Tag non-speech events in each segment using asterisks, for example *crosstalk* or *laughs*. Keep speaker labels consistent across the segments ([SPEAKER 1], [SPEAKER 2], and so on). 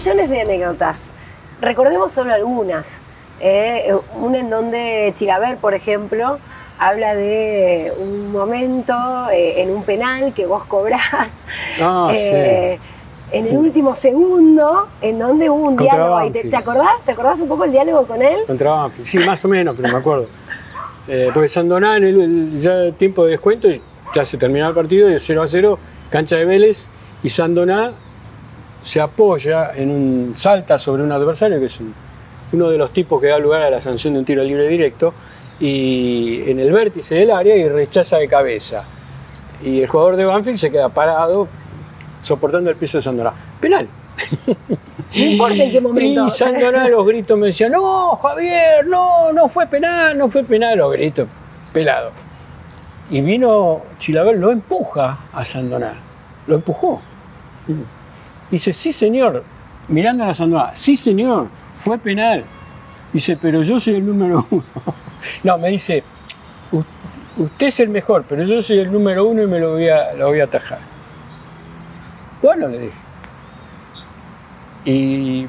[SPEAKER 1] Millones de anécdotas. Recordemos solo algunas. Eh, una en donde Chilaver, por ejemplo, habla de un momento eh, en un penal que vos cobrás.
[SPEAKER 2] Ah,
[SPEAKER 1] eh, En el último segundo, en donde hubo un
[SPEAKER 2] Contra
[SPEAKER 1] diálogo. ¿Te, acordás? ¿Te acordás un poco el diálogo con él?
[SPEAKER 2] Contra Banfield. Sí, más o menos, pero me acuerdo. Eh, porque Sandoná, en el, el- ya el tiempo de descuento, ya se terminó el partido, y el 0 a 0, cancha de Vélez, y Sandoná se apoya en un. salta sobre un adversario, que es un- uno de los tipos que da lugar a la sanción de un tiro libre directo, y en el vértice del área y rechaza de cabeza. Y el jugador de Banfield se queda parado, soportando el piso de Sandoná. Penal.
[SPEAKER 1] No importa en qué *laughs* momento.
[SPEAKER 2] Y Sandoná los gritos me decían, no, Javier, no, no fue penal, no fue penal, los gritos, pelado. Y vino Chilaver, lo empuja a Sandoná, lo empujó. Dice, sí señor, mirando a Sandoná, sí señor, fue penal. Dice, pero yo soy el número uno. *laughs* No, me dice, "U- usted es el mejor, pero yo soy el número uno y me lo voy a, lo voy a atajar. Bueno, le dije y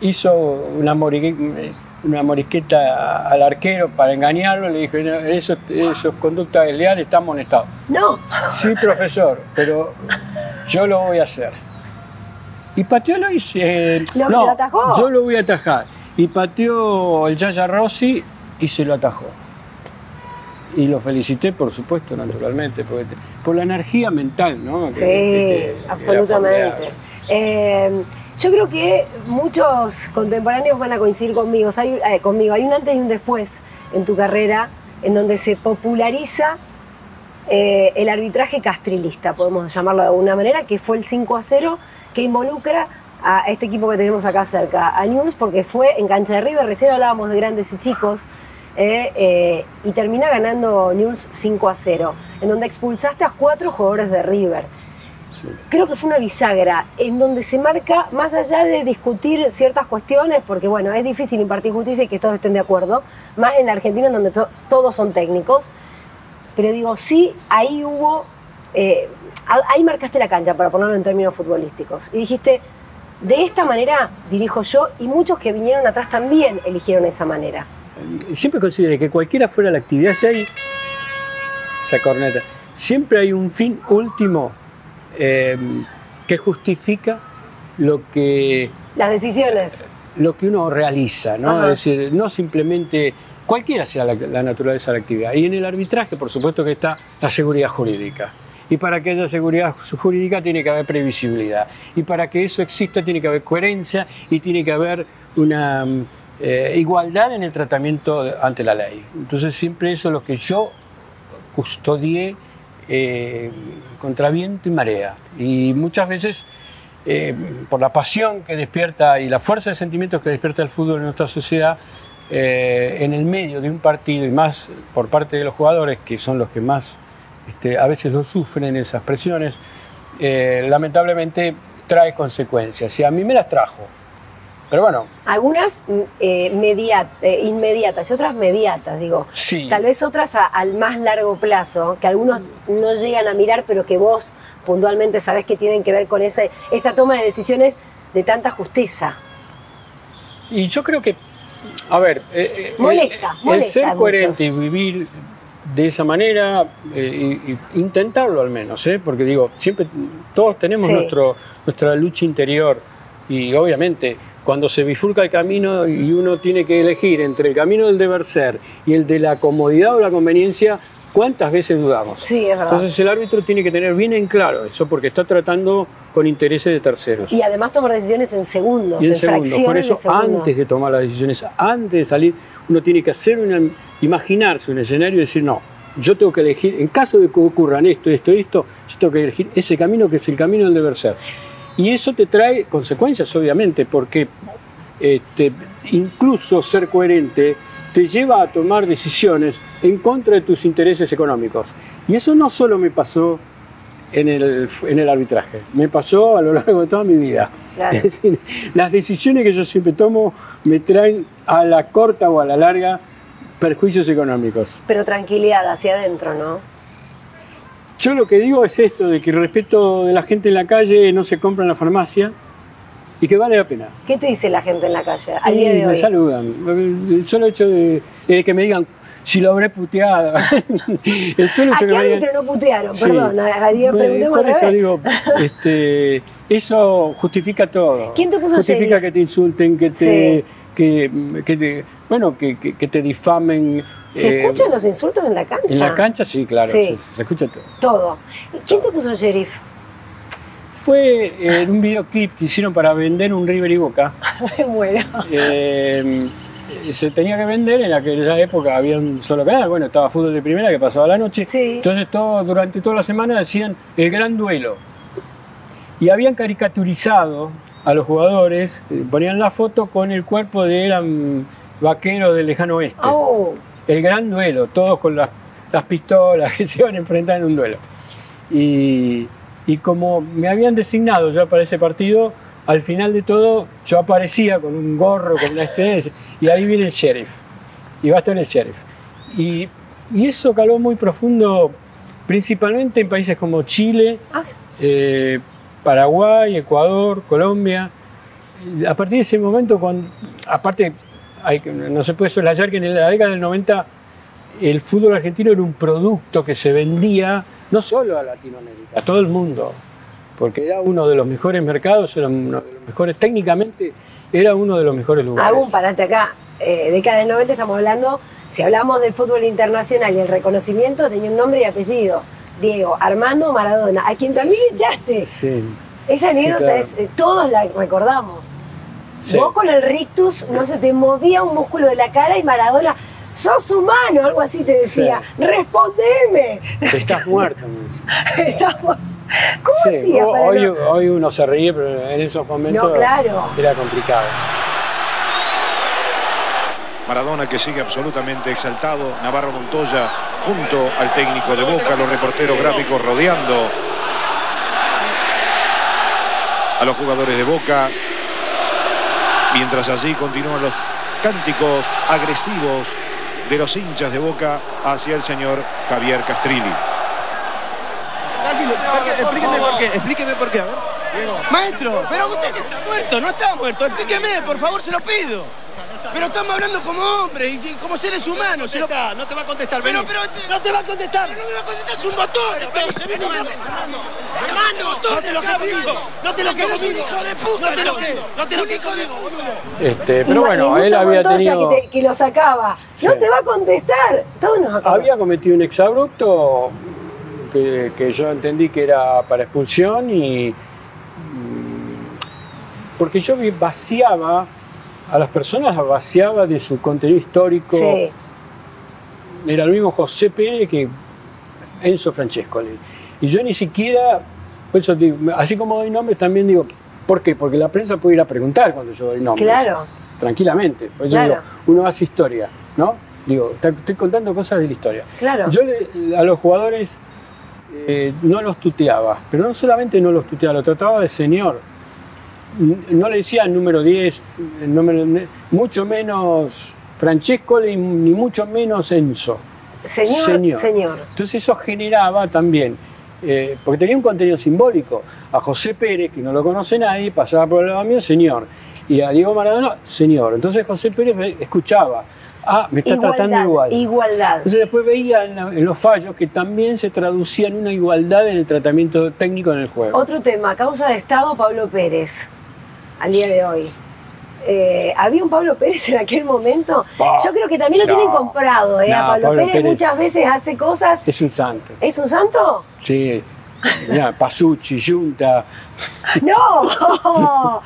[SPEAKER 2] hizo una, morique- una morisqueta al arquero para engañarlo, le dije, "No, eso, eso es conducta desleal, está amonestado.
[SPEAKER 1] No.
[SPEAKER 2] Sí, profesor, pero yo lo voy a hacer. Y pateó lo hice.
[SPEAKER 1] ¿Lo-
[SPEAKER 2] no,
[SPEAKER 1] lo atajó?
[SPEAKER 2] yo lo voy a atajar. Y pateó el Yaya Rossi y se lo atajó. Y lo felicité, por supuesto, naturalmente, porque te- por la energía mental, ¿no? Que-
[SPEAKER 1] Sí,
[SPEAKER 2] que-
[SPEAKER 1] absolutamente. Eh, yo creo que muchos contemporáneos van a coincidir conmigo. Hay, eh, conmigo. Hay un antes y un después en tu carrera en donde se populariza eh, el arbitraje castrilista, podemos llamarlo de alguna manera, que fue el 5 a 0, que involucra a este equipo que tenemos acá cerca, a News, porque fue en cancha de River, recién hablábamos de grandes y chicos, eh, eh, y termina ganando News 5 a 0, en donde expulsaste a cuatro jugadores de River.
[SPEAKER 2] Sí.
[SPEAKER 1] Creo que fue una bisagra en donde se marca, más allá de discutir ciertas cuestiones, porque bueno, es difícil impartir justicia y que todos estén de acuerdo, más en la Argentina en donde to- todos son técnicos, pero digo, sí, ahí hubo, eh, ahí marcaste la cancha, para ponerlo en términos futbolísticos, y dijiste, de esta manera dirijo yo, y muchos que vinieron atrás también eligieron esa manera.
[SPEAKER 2] siempre consideré que cualquiera fuera la actividad, si hay esa corneta, siempre hay un fin último eh, que justifica lo que,
[SPEAKER 1] Las decisiones.
[SPEAKER 2] lo que uno realiza, ¿no?
[SPEAKER 1] Ajá.
[SPEAKER 2] Es decir, no simplemente cualquiera sea la, la naturaleza de la actividad. Y en el arbitraje, por supuesto que está la seguridad jurídica. Y para que haya seguridad jurídica tiene que haber previsibilidad. Y para que eso exista tiene que haber coherencia y tiene que haber una mm, eh, igualdad en el tratamiento ante la ley. Entonces siempre eso es lo que yo custodié eh, contra viento y marea. Y muchas veces, eh, por la pasión que despierta y la fuerza de sentimientos que despierta el fútbol en nuestra sociedad, eh, en el medio de un partido y más por parte de los jugadores, que son los que más este, a veces lo sufren esas presiones, eh, lamentablemente trae consecuencias. Y a mí me las trajo. Pero bueno,
[SPEAKER 1] Algunas mm, eh, mediat- eh, inmediatas y otras mediatas, digo.
[SPEAKER 2] Sí.
[SPEAKER 1] Tal vez otras a- al más largo plazo, que algunos no llegan a mirar, pero que vos puntualmente sabés que tienen que ver con ese, esa toma de decisiones de tanta justicia.
[SPEAKER 2] Y yo creo que, a ver, eh, eh,
[SPEAKER 1] Molesta,
[SPEAKER 2] el, el
[SPEAKER 1] molesta
[SPEAKER 2] ser coherente y vivir de esa manera, eh, y- y intentarlo al menos, ¿eh? porque digo, siempre todos tenemos
[SPEAKER 1] Sí.
[SPEAKER 2] nuestro, nuestra lucha interior y obviamente cuando se bifurca el camino y uno tiene que elegir entre el camino del deber ser y el de la comodidad o la conveniencia, ¿cuántas veces dudamos?
[SPEAKER 1] Sí, es verdad.
[SPEAKER 2] Entonces el árbitro tiene que tener bien en claro eso porque está tratando con intereses de terceros
[SPEAKER 1] Y además tomar decisiones en segundos,
[SPEAKER 2] y en
[SPEAKER 1] en
[SPEAKER 2] segundos. Por eso,
[SPEAKER 1] de
[SPEAKER 2] antes de tomar las decisiones, antes de salir, uno tiene que hacer una, imaginarse un escenario y decir, no, yo tengo que elegir, en caso de que ocurran esto, esto, esto, yo tengo que elegir ese camino que es el camino del deber ser. Y eso te trae consecuencias, obviamente, porque este, incluso ser coherente te lleva a tomar decisiones en contra de tus intereses económicos. Y eso no solo me pasó en el, en el arbitraje, me pasó a lo largo de toda mi vida.
[SPEAKER 1] Claro.
[SPEAKER 2] Es decir, las decisiones que yo siempre tomo me traen a la corta o a la larga perjuicios económicos.
[SPEAKER 1] Pero tranquilidad hacia adentro, ¿no?
[SPEAKER 2] Yo lo que digo es esto, de que el respeto de la gente en la calle no se compra en la farmacia y que vale la pena.
[SPEAKER 1] ¿Qué te dice la gente en la calle día
[SPEAKER 2] me saludan. El solo hecho de, de que me digan si lo habré puteado. *laughs* el solo
[SPEAKER 1] ¿A
[SPEAKER 2] hecho
[SPEAKER 1] qué
[SPEAKER 2] que me digan.
[SPEAKER 1] árbitro no putearon?
[SPEAKER 2] Sí.
[SPEAKER 1] Perdón, a a
[SPEAKER 2] Bueno,
[SPEAKER 1] preguntemos
[SPEAKER 2] Por eso
[SPEAKER 1] revés.
[SPEAKER 2] digo, *laughs* este, eso justifica todo.
[SPEAKER 1] ¿Quién te puso
[SPEAKER 2] Justifica que te insulten, que te,
[SPEAKER 1] Sí.
[SPEAKER 2] que, que te, bueno, que, que- que te difamen.
[SPEAKER 1] ¿Se
[SPEAKER 2] eh,
[SPEAKER 1] escuchan los insultos en la cancha?
[SPEAKER 2] En la cancha, sí, claro,
[SPEAKER 1] Sí.
[SPEAKER 2] Se, se escucha todo.
[SPEAKER 1] Todo. ¿Y quién te puso sheriff?
[SPEAKER 2] Fue en un videoclip que hicieron para vender un River y Boca. *laughs*
[SPEAKER 1] Me muero.
[SPEAKER 2] Eh, se tenía que vender, en aquella época había un solo canal, bueno, estaba fútbol de primera que pasaba la noche,
[SPEAKER 1] Sí.
[SPEAKER 2] entonces todo, durante toda la semana decían el gran duelo. Y habían caricaturizado a los jugadores, eh, ponían la foto con el cuerpo de eran vaqueros del lejano oeste.
[SPEAKER 1] Oh,
[SPEAKER 2] El gran duelo, todos con las, las pistolas *laughs* que se iban a enfrentar en un duelo. Y, y como me habían designado ya para ese partido, al final de todo yo aparecía con un gorro, con una estrella, y ahí viene el sheriff. Y va a estar el sheriff. Y, y eso caló muy profundo, principalmente en países como Chile,
[SPEAKER 1] ah,
[SPEAKER 2] eh, Paraguay, Ecuador, Colombia. A partir de ese momento, aparte, hay no se puede soslayar que en la década del 90 el fútbol argentino era un producto que se vendía no solo a Latinoamérica, a todo el mundo, porque era uno de los mejores mercados, era uno de los mejores, técnicamente era uno de los mejores lugares.
[SPEAKER 1] Hago un parate acá. Eh, década del 90 estamos hablando, si hablamos del fútbol internacional y el reconocimiento, tenía un nombre y apellido. Diego Armando Maradona, a quien también echaste.
[SPEAKER 2] Sí,
[SPEAKER 1] Esa
[SPEAKER 2] Sí,
[SPEAKER 1] anécdota
[SPEAKER 2] claro.
[SPEAKER 1] es, eh, todos la recordamos.
[SPEAKER 2] sí.
[SPEAKER 1] Vos con el rictus no se te movía un músculo de la cara y Maradona, sos humano, algo así te decía. Respondeme.
[SPEAKER 2] Estás muerto. *laughs*
[SPEAKER 1] Estamos- ¿Cómo
[SPEAKER 2] Sí,
[SPEAKER 1] hacía
[SPEAKER 2] ho-
[SPEAKER 1] para
[SPEAKER 2] hoy,
[SPEAKER 1] no-
[SPEAKER 2] hoy uno se ríe, pero en esos momentos
[SPEAKER 1] No, claro.
[SPEAKER 2] era complicado.
[SPEAKER 3] Maradona que sigue absolutamente exaltado. Navarro Montoya junto al técnico de Boca, los reporteros gráficos rodeando a los jugadores de Boca. Mientras allí continúan los cánticos agresivos de los hinchas de Boca hacia el señor Javier Castrilli.
[SPEAKER 4] Tranquilo, ¿por qué? explíqueme por qué, explíqueme por qué, a ver. Maestro, pero usted que está muerto, no está muerto, explíqueme, por favor, se lo pido. Pero estamos hablando como hombres y como seres humanos. se lo-
[SPEAKER 5] no te va a contestar,
[SPEAKER 4] Pero, pero, no te va a contestar, no me va a contestar, es un botón. hermano. Hermano, no te lo digo, no te lo puta, no te lo no te lo.
[SPEAKER 2] Este, pero bueno, él había tenido,
[SPEAKER 1] que, te- que lo sacaba. No te va a contestar. Todos nos
[SPEAKER 2] había cometido un exabrupto que, que yo entendí que era para expulsión y mm, porque yo vaciaba a las personas, las vaciaba de su contenido histórico.
[SPEAKER 1] Sí.
[SPEAKER 2] Era el mismo José Pérez que Enzo Francescoli. Y yo ni siquiera, por eso digo, así como doy nombres, también digo, ¿por qué? Porque la prensa puede ir a preguntar cuando yo doy nombres.
[SPEAKER 1] Claro.
[SPEAKER 2] Tranquilamente.
[SPEAKER 1] Claro.
[SPEAKER 2] digo, uno hace historia, ¿no? Digo, estoy contando cosas de la historia.
[SPEAKER 1] Claro.
[SPEAKER 2] Yo le- a los jugadores eh, no los tuteaba, pero no solamente no los tuteaba, lo trataba de señor. No le decía número 10, el número, mucho menos Francesco ni mucho menos Enzo.
[SPEAKER 1] Señor, señor.
[SPEAKER 2] Entonces eso generaba también, eh, porque tenía un contenido simbólico. A José Pérez, que no lo conoce nadie, pasaba por el lado mío, señor. Y a Diego Maradona, señor. Entonces José Pérez escuchaba, ah, me está tratando igual.
[SPEAKER 1] Igualdad.
[SPEAKER 2] Entonces después veía en, la- en los fallos que también se traducía en una igualdad en el tratamiento técnico en el juego.
[SPEAKER 1] Otro tema, causa de Estado Pablo Pérez, al día de hoy. Eh, ¿Había un Pablo Pérez en aquel momento?
[SPEAKER 2] Bah,
[SPEAKER 1] Yo creo que también lo
[SPEAKER 2] no.
[SPEAKER 1] tienen comprado, ¿eh? a
[SPEAKER 2] No,
[SPEAKER 1] Pablo,
[SPEAKER 2] Pablo
[SPEAKER 1] Pérez,
[SPEAKER 2] Pérez-
[SPEAKER 1] muchas veces hace cosas.
[SPEAKER 2] Es un santo.
[SPEAKER 1] ¿Es un santo?
[SPEAKER 2] Sí. Mirá, Pasucci, Junta.
[SPEAKER 1] ¡No! *laughs*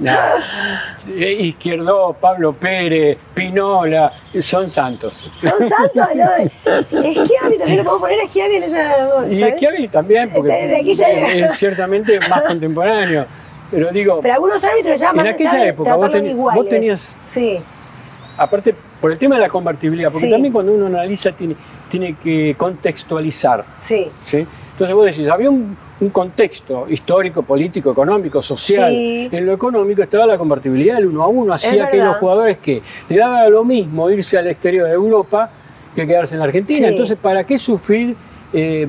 [SPEAKER 2] nah. Eh, Izquierdo, Pablo Pérez, Pinola, son santos.
[SPEAKER 1] Son santos, ¿no? *laughs* Esquiavi, también lo puedo poner a Schiavi en esa.
[SPEAKER 2] Y Schiavi también, porque
[SPEAKER 1] aquella
[SPEAKER 2] es ciertamente más contemporáneo. Pero digo,
[SPEAKER 1] Pero algunos árbitros ya
[SPEAKER 2] En aquella época vos vos tenías-
[SPEAKER 1] Sí,
[SPEAKER 2] aparte, por el tema de la convertibilidad, porque
[SPEAKER 1] Sí.
[SPEAKER 2] también cuando uno analiza tiene, tiene que contextualizar.
[SPEAKER 1] sí.
[SPEAKER 2] ¿sí? Entonces vos decís, había un, un contexto histórico, político, económico, social.
[SPEAKER 1] Sí.
[SPEAKER 2] En lo económico estaba la convertibilidad del uno a uno, hacía que los jugadores que le daba lo mismo irse al exterior de Europa que quedarse en la Argentina. Entonces, ¿para qué sufrir eh,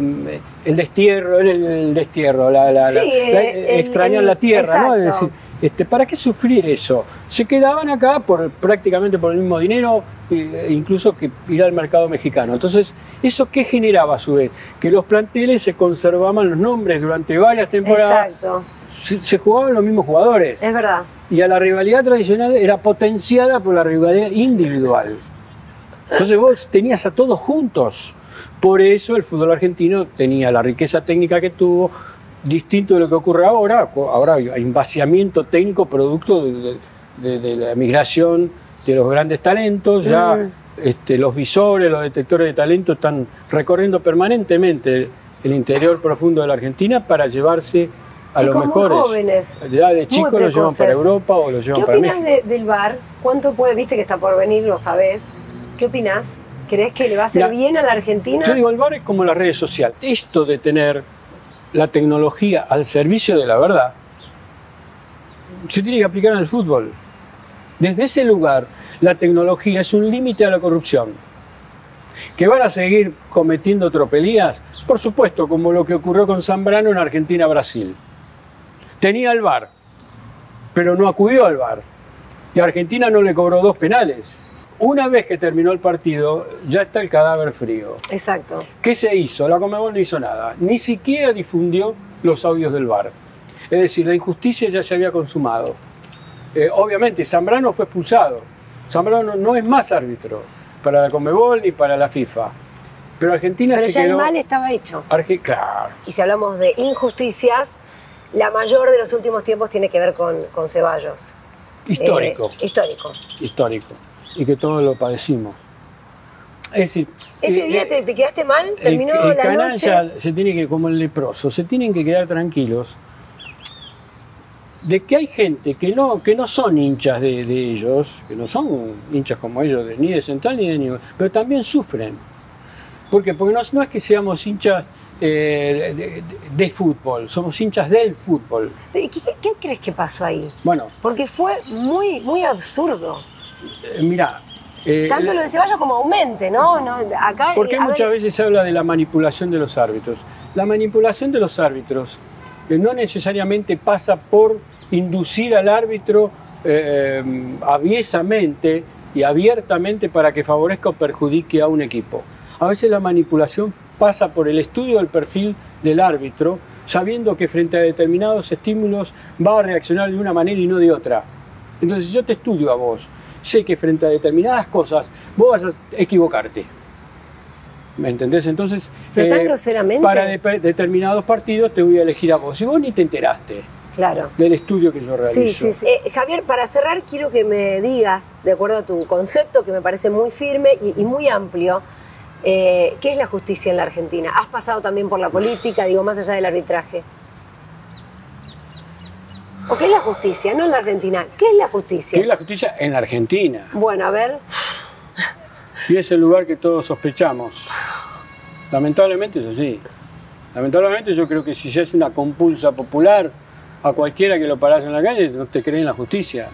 [SPEAKER 2] el destierro, el, el destierro, la, la-
[SPEAKER 1] Sí,
[SPEAKER 2] la- la-
[SPEAKER 1] el- el-
[SPEAKER 2] extrañar
[SPEAKER 1] el-
[SPEAKER 2] la tierra, ¿no? Es decir, este, ¿para qué sufrir eso? Se quedaban acá por prácticamente por el mismo dinero, eh, incluso que ir al mercado mexicano. Entonces, ¿eso qué generaba a su vez? Que los planteles se conservaban los nombres durante varias temporadas,
[SPEAKER 1] Exacto,
[SPEAKER 2] se, se jugaban los mismos jugadores.
[SPEAKER 1] es verdad.
[SPEAKER 2] Y a la rivalidad tradicional era potenciada por la rivalidad individual. Entonces vos tenías a todos juntos. Por eso el fútbol argentino tenía la riqueza técnica que tuvo, distinto de lo que ocurre ahora. Ahora hay un vaciamiento técnico producto de, de- de- de la migración de los grandes talentos. Ya
[SPEAKER 1] Mm.
[SPEAKER 2] este, los visores, los detectores de talento están recorriendo permanentemente el interior profundo de la Argentina para llevarse a
[SPEAKER 1] Chicos
[SPEAKER 2] los
[SPEAKER 1] muy
[SPEAKER 2] mejores.
[SPEAKER 1] jóvenes,
[SPEAKER 2] Ya de
[SPEAKER 1] muy
[SPEAKER 2] chicos los llevan para. Europa o los llevan
[SPEAKER 1] ¿Qué
[SPEAKER 2] para
[SPEAKER 1] opinas
[SPEAKER 2] México.
[SPEAKER 1] de- del bar? ¿Cuánto puede, viste que está por venir, lo sabés? ¿Qué opinas? ¿Crees que le va a hacer
[SPEAKER 2] Mira,
[SPEAKER 1] bien a la Argentina?
[SPEAKER 2] Yo digo, el bar es como las redes sociales. Esto de tener la tecnología al servicio de la verdad se tiene que aplicar en el fútbol. Desde ese lugar, la tecnología es un límite a la corrupción. ¿Que van a seguir cometiendo tropelías? Por supuesto, como lo que ocurrió con Zambrano en Argentina-Brasil. Tenía el VAR, pero no acudió al VAR. Y Argentina no le cobró dos penales. Una vez que terminó el partido, ya está el cadáver frío.
[SPEAKER 1] Exacto.
[SPEAKER 2] ¿Qué se hizo? La Comebol no hizo nada. Ni siquiera difundió los audios del VAR. Es decir, la injusticia ya se había consumado. Eh, obviamente, Zambrano fue expulsado. Zambrano no es más árbitro para la Comebol ni para la FIFA. Pero Argentina
[SPEAKER 1] Pero
[SPEAKER 2] se
[SPEAKER 1] ya el
[SPEAKER 2] quedó...
[SPEAKER 1] mal estaba hecho.
[SPEAKER 2] Arge- Claro.
[SPEAKER 1] Y si hablamos de injusticias, la mayor de los últimos tiempos tiene que ver con, con Ceballos.
[SPEAKER 2] Histórico.
[SPEAKER 1] Eh, histórico.
[SPEAKER 2] histórico. Y que todos lo padecimos. Es decir...
[SPEAKER 1] Ese
[SPEAKER 2] eh,
[SPEAKER 1] día
[SPEAKER 2] eh,
[SPEAKER 1] te, te quedaste mal,
[SPEAKER 2] el,
[SPEAKER 1] terminó
[SPEAKER 2] el
[SPEAKER 1] la
[SPEAKER 2] canalla
[SPEAKER 1] noche.
[SPEAKER 2] se tiene que, como el leproso, se tienen que quedar tranquilos de que hay gente que no, que no son hinchas de, de ellos, que no son hinchas como ellos, de- ni de Central ni de Newell, pero también sufren. ¿Por qué? Porque no, no es que seamos hinchas eh, de, de- fútbol, somos hinchas del fútbol.
[SPEAKER 1] ¿Qué, qué- qué crees que pasó ahí?
[SPEAKER 2] Bueno,
[SPEAKER 1] Porque fue muy, muy absurdo.
[SPEAKER 2] Eh, mirá. eh,
[SPEAKER 1] Tanto lo de Ceballos como aumente, ¿no? No, acá, eh, a ver,
[SPEAKER 2] muchas veces se habla de la manipulación de los árbitros. La manipulación de los árbitros eh, no necesariamente pasa por inducir al árbitro eh, aviesamente y abiertamente para que favorezca o perjudique a un equipo. A veces la manipulación pasa por el estudio del perfil del árbitro, sabiendo que frente a determinados estímulos va a reaccionar de una manera y no de otra. Entonces, yo te estudio a vos, sé que frente a determinadas cosas vos vas a equivocarte. ¿Me entendés? Entonces, eh,
[SPEAKER 1] Pero tan groseramente.
[SPEAKER 2] para de- determinados partidos te voy a elegir a vos. Y vos ni te enteraste
[SPEAKER 1] Claro.
[SPEAKER 2] del estudio que yo realizo.
[SPEAKER 1] Sí, sí, sí. Eh, Javier, para cerrar, quiero que me digas, de acuerdo a tu concepto, que me parece muy firme y, y muy amplio, eh, ¿qué es la justicia en la Argentina? ¿Has pasado también por la política, digo, más allá del arbitraje? ¿O qué es la justicia? No en la Argentina. ¿Qué es la justicia?
[SPEAKER 2] Que es la justicia en la Argentina.
[SPEAKER 1] Bueno, a ver,
[SPEAKER 2] Y es el lugar que todos sospechamos. Lamentablemente es así. Lamentablemente yo creo que si se hace una compulsa popular a cualquiera que lo parás en la calle, no te cree en la justicia.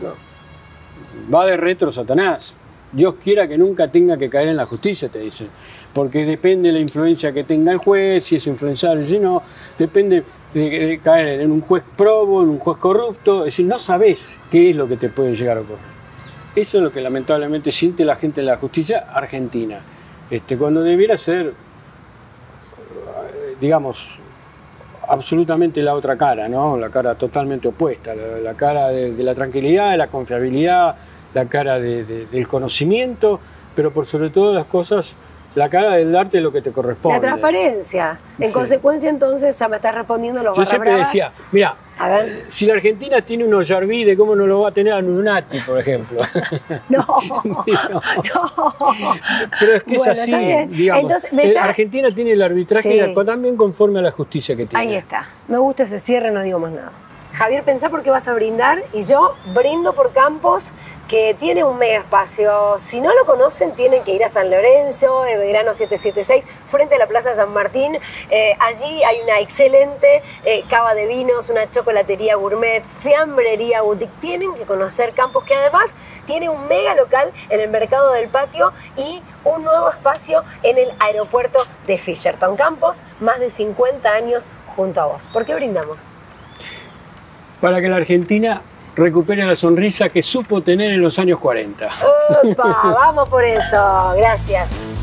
[SPEAKER 2] Va de retro Satanás. Dios quiera que nunca tenga que caer en la justicia, te dicen. Porque depende de la influencia que tenga el juez, si es influenciable, si no. Depende de, de caer en un juez probo, en un juez corrupto. Es decir, no sabes qué es lo que te puede llegar a ocurrir. Eso es lo que lamentablemente siente la gente en la justicia argentina. Este, cuando debiera ser, eh, digamos, absolutamente la otra cara, ¿no? La cara totalmente opuesta, la, cara de, de la tranquilidad, de la confiabilidad, la cara de- de- del conocimiento, pero por sobre todas las cosas, la cara del darte lo que te corresponde.
[SPEAKER 1] la transparencia. En
[SPEAKER 2] Sí.
[SPEAKER 1] consecuencia, entonces, ya me estás respondiendo los
[SPEAKER 2] Yo siempre
[SPEAKER 1] bravas.
[SPEAKER 2] decía, mira,
[SPEAKER 1] ver.
[SPEAKER 2] si la Argentina tiene unos Yarvide, ¿cómo no lo va a tener a Nunati, por ejemplo? *laughs*
[SPEAKER 1] No, *laughs*
[SPEAKER 2] No. Pero es que
[SPEAKER 1] Bueno,
[SPEAKER 2] es así, digamos.
[SPEAKER 1] Entonces,
[SPEAKER 2] Eh,
[SPEAKER 1] está-
[SPEAKER 2] Argentina tiene el arbitraje
[SPEAKER 1] Sí.
[SPEAKER 2] y actúa también conforme a la justicia que tiene.
[SPEAKER 1] Ahí está. Me gusta ese cierre, no digo más nada. Javier, pensá por qué vas a brindar y yo brindo por Campos que tiene un mega espacio. Si no lo conocen, tienen que ir a San Lorenzo, el Belgrano 776, frente a la Plaza San Martín. Eh, allí hay una excelente eh, cava de vinos, una chocolatería gourmet, fiambrería boutique. Tienen que conocer Campos, que además tiene un mega local en el mercado del patio y un nuevo espacio en el aeropuerto de Fisherton. Campos, más de 50 años junto a vos. ¿Por qué brindamos?
[SPEAKER 2] Para que la Argentina recupere la sonrisa que supo tener en los años 40.
[SPEAKER 1] ¡Opa! *laughs* Vamos por eso. Gracias.